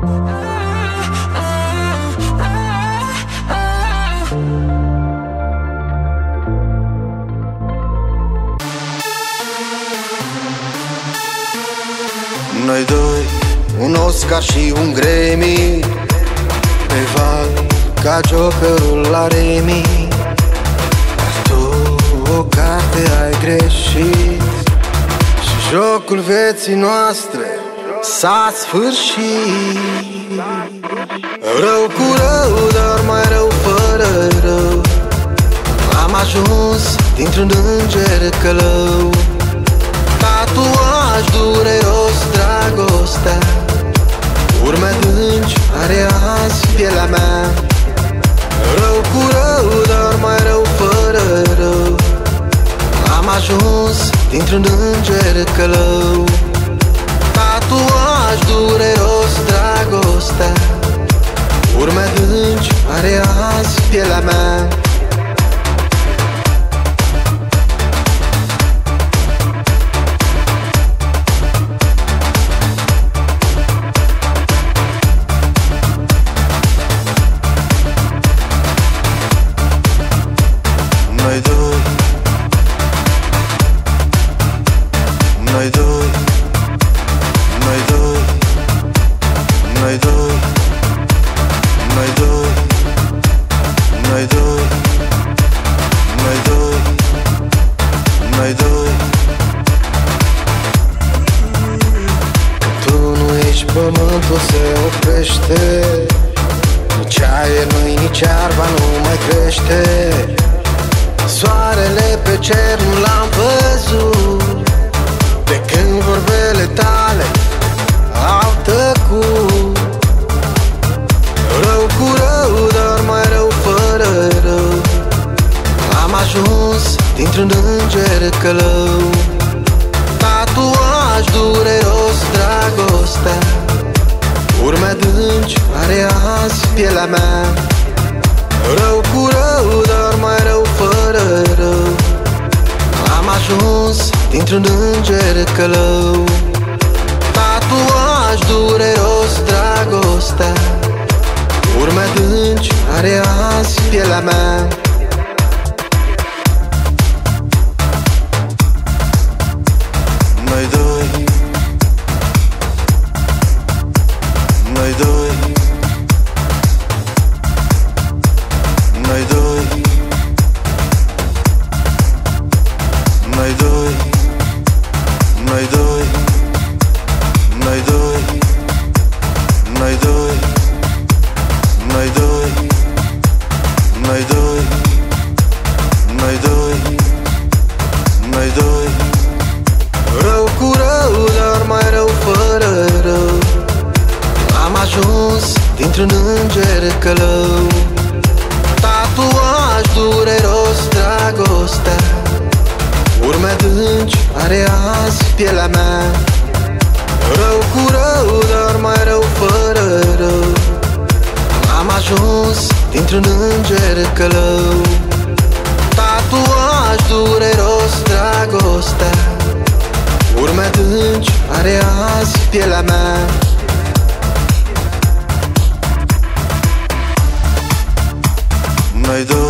Noi doi, un Oscar și un Grammy. Pe val, ca jokerul la Remi. Tu o carte ai greșit. Și jocul vieții noastre s-a sfârșit. Rău cu rău, dar mai rău fără rău. Am ajuns dintr-un înger călău. Tatuaj dureros dragostea. Urme adânci are azi pielea mea. Rău cu rău, dar mai rău fără rău. Am ajuns dintr-un înger călău pied la main. Noi due Noi due pământul se oprește. Nici aer nu nici arba nu mai crește. Soarele pe cer nu l-am văzut. De când vorbele tale au tăcut. Rău cu rău, dar mai rău fără rău. Am ajuns dintr-un înger călău. Tatuaj dureros dragostea pielea mea. Rău cu rău, dar mai rău fără rău. Am ajuns dintr-un înger călău. Tatuaj dureros dragostea Urme adânci are azi pielea mea doi Noi doi Noi doi Noi doi Noi doi Noi doi Noi doi. Rău cu rău, dar mai rău fără rău. Am ajuns dintr-un înger călău. Tatuaj dureros dragostea pielea mea. Rău cu rău, dar mai rău fără rău. Am ajuns dintr-un înger călău. Tatuaj dureros dragostea. Urme adânci are azi pielea mea. Noi doi Noi doi Noi doi